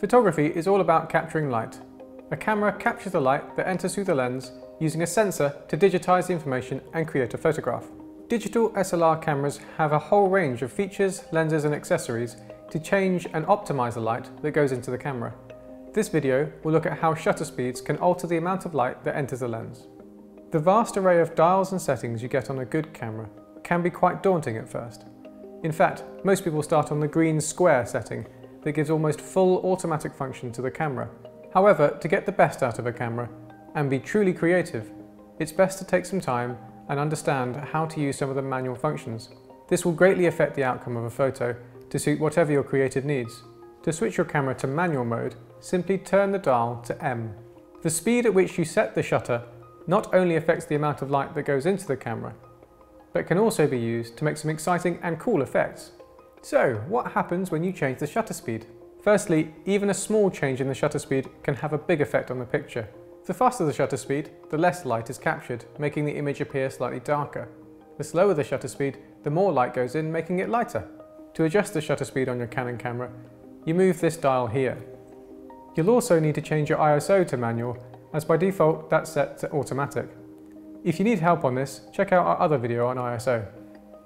Photography is all about capturing light. A camera captures the light that enters through the lens using a sensor to digitize the information and create a photograph. Digital SLR cameras have a whole range of features, lenses and accessories to change and optimize the light that goes into the camera. This video will look at how shutter speeds can alter the amount of light that enters the lens. The vast array of dials and settings you get on a good camera can be quite daunting at first. In fact, most people start on the green square setting that gives almost full automatic function to the camera. However, to get the best out of a camera and be truly creative, it's best to take some time and understand how to use some of the manual functions. This will greatly affect the outcome of a photo to suit whatever your creative needs. To switch your camera to manual mode, simply turn the dial to M. The speed at which you set the shutter not only affects the amount of light that goes into the camera, but can also be used to make some exciting and cool effects. So, what happens when you change the shutter speed? Firstly, even a small change in the shutter speed can have a big effect on the picture. The faster the shutter speed, the less light is captured, making the image appear slightly darker. The slower the shutter speed, the more light goes in, making it lighter. To adjust the shutter speed on your Canon camera, you move this dial here. You'll also need to change your ISO to manual, as by default that's set to automatic. If you need help on this, check out our other video on ISO.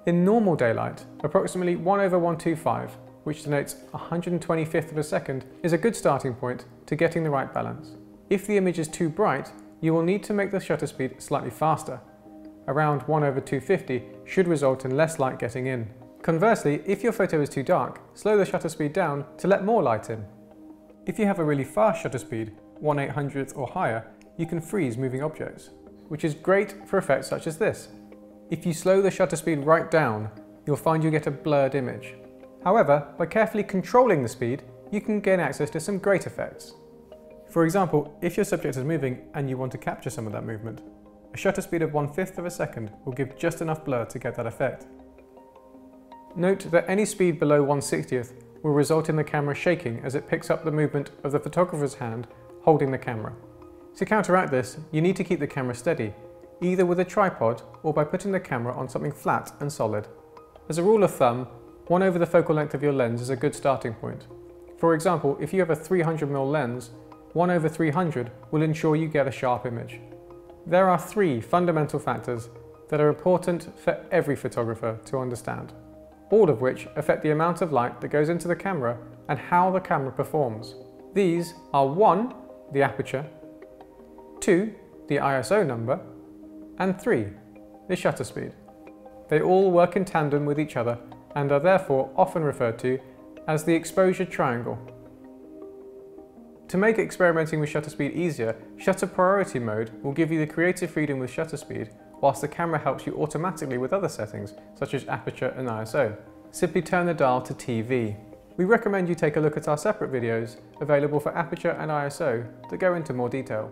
In normal daylight, approximately 1 over 125, which denotes 125th of a second, is a good starting point to getting the right balance. If the image is too bright, you will need to make the shutter speed slightly faster. Around 1 over 250 should result in less light getting in. Conversely, if your photo is too dark, slow the shutter speed down to let more light in. If you have a really fast shutter speed, 1 800th or higher, you can freeze moving objects, which is great for effects such as this. If you slow the shutter speed right down, you'll find you get a blurred image. However, by carefully controlling the speed, you can gain access to some great effects. For example, if your subject is moving and you want to capture some of that movement, a shutter speed of one-fifth of a second will give just enough blur to get that effect. Note that any speed below 1 60th will result in the camera shaking as it picks up the movement of the photographer's hand holding the camera. To counteract this, you need to keep the camera steady either with a tripod or by putting the camera on something flat and solid. As a rule of thumb, 1 over the focal length of your lens is a good starting point. For example, if you have a 300mm lens, 1 over 300 will ensure you get a sharp image. There are three fundamental factors that are important for every photographer to understand, all of which affect the amount of light that goes into the camera and how the camera performs. These are 1. the aperture, 2. the ISO number, and 3. The shutter speed. They all work in tandem with each other and are therefore often referred to as the exposure triangle. To make experimenting with shutter speed easier, shutter priority mode will give you the creative freedom with shutter speed, whilst the camera helps you automatically with other settings, such as aperture and ISO. Simply turn the dial to TV. We recommend you take a look at our separate videos available for aperture and ISO that go into more detail.